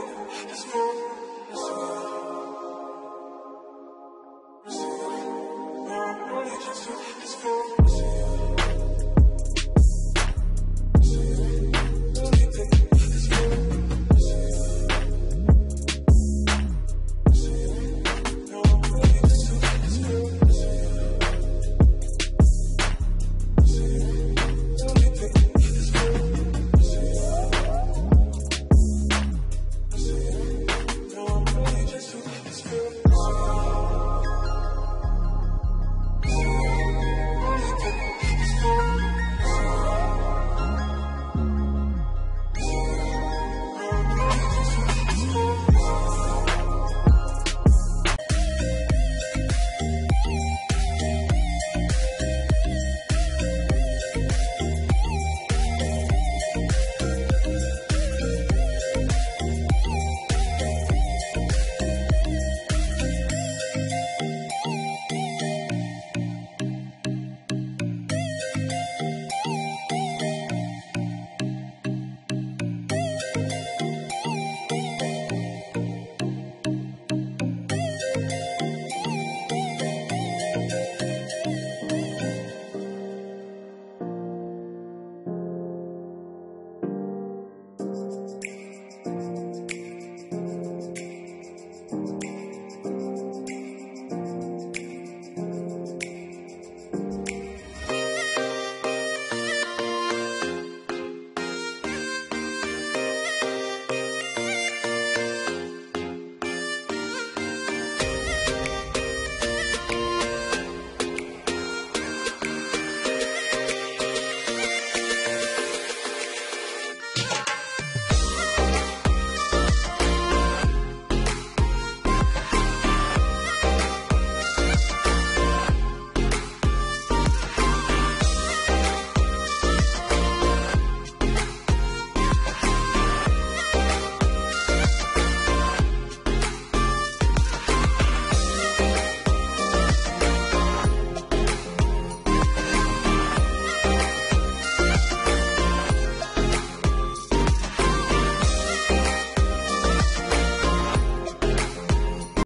it's more.